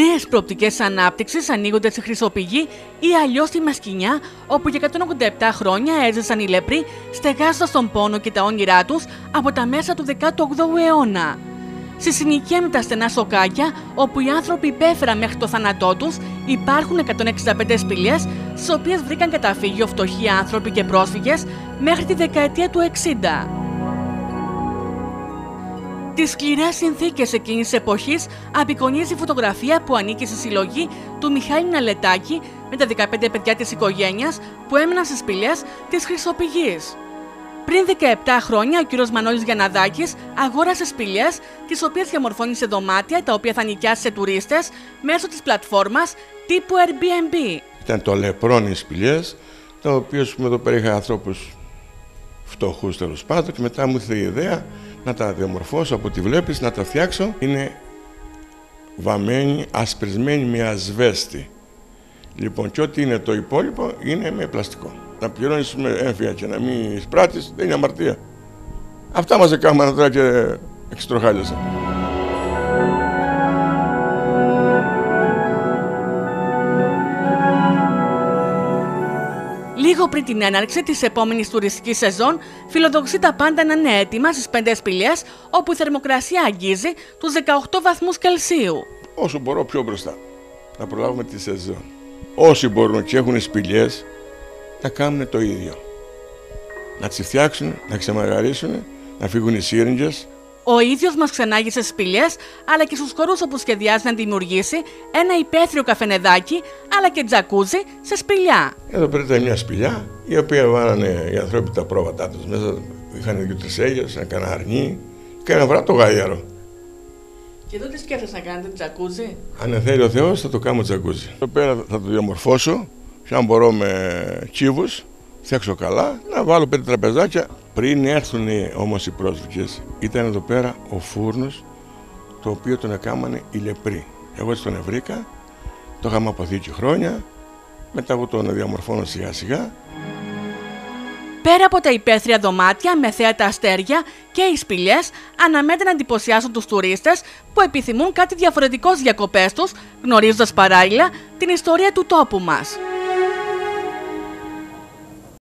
Νέες προοπτικές ανάπτυξης ανοίγονται στη Χρυσοπηγή ή αλλιώς στη Μασκινιά, όπου για 187 χρόνια έζησαν οι λεπροί, στεγάζοντας τον πόνο και τα όνειρά τους από τα μέσα του 18ου αιώνα. Στη συνοικία με τα στενά σοκάκια, όπου οι άνθρωποι υπέφεραν μέχρι το θάνατό τους, υπάρχουν 165 σπηλιές, στις οποίες βρήκαν καταφύγιο φτωχοί άνθρωποι και πρόσφυγες μέχρι τη δεκαετία του 60. Τις σκληρές συνθήκες εκείνης της εποχής απεικονίζει η φωτογραφία που ανήκει στη συλλογή του Μιχάλη Ναλετάκη με τα 15 παιδιά της οικογένειας που έμεναν στις σπηλιές της Χρυσοπηγής. Πριν 17 χρόνια, ο κ. Μανώλης Γιαναδάκης αγόρασε σπηλιές, τις οποίες διαμορφώνει σε δωμάτια, τα οποία θα νοικιάσει σε τουρίστες μέσω της πλατφόρμας τύπου Airbnb. Ήταν το λεπρόνι σπηλιές, τα οποία εδώ πέρα είχα ανθρώπους φτωχούς τέλος πάντων και μετά μου ήρθε η ιδέα να τα διαμορφώσω από ό,τι βλέπεις, να τα φτιάξω. Είναι βαμμένη, ασπρισμένη με ασβέστη. Λοιπόν, και ό,τι είναι το υπόλοιπο είναι με πλαστικό. Να πληρώνεις με έμφυα και να μην εισπράττεις δεν είναι αμαρτία. Αυτά μα έκαναν τώρα και εξτροχάλιασαν. Λίγο πριν την έναρξη της επόμενης τουριστικής σεζόν, φιλοδοξεί τα πάντα να είναι έτοιμα στις πέντε σπηλιές, όπου η θερμοκρασία αγγίζει τους 18 βαθμούς Κελσίου. Όσο μπορώ πιο μπροστά. Να προλάβουμε τη σεζόν. Όσοι μπορούν και έχουν σπηλιές, να κάνουν το ίδιο. Να τις φτιάξουν, να ξεμαγαρίσουν, να φύγουν οι σύριγγες, ο ίδιος μας ξενάγει σε σπηλιές, αλλά και στους χώρου όπου σχεδιάζει να δημιουργήσει ένα υπαίθριο καφενεδάκι, αλλά και τζακούζι σε σπηλιά. Εδώ πέρα ήταν μια σπηλιά, η οποία βάλανε οι άνθρωποι τα πρόβατά τους μέσα. Είχαν δύο-τρει έγε, ένα καναρνί και ένα βράτο γάιαρο. Και εδώ τι σκέφτεσαι να κάνετε τζακούζι; Αν θέλει ο Θεός, θα το κάνω τζακούζι. Εδώ πέρα θα το διαμορφώσω, και αν μπορώ με κύβου, φτιάξω καλά, να βάλω πέντε τραπεζάκια. Πριν έρθουν όμως οι πρόσφυγες, ήταν εδώ πέρα ο φούρνος το οποίο τον έκαναν οι λεπροί. Εγώ έτσι τον βρήκα, το είχαμε αποθήκη χρόνια, μετά εγώ τον διαμορφώνω σιγά σιγά. Πέρα από τα υπαίθρια δωμάτια με θέατα αστέρια και οι σπηλιές, αναμένεται να εντυπωσιάσουν τους τουρίστες που επιθυμούν κάτι διαφορετικό στι διακοπές τους, γνωρίζοντας παράλληλα την ιστορία του τόπου μας.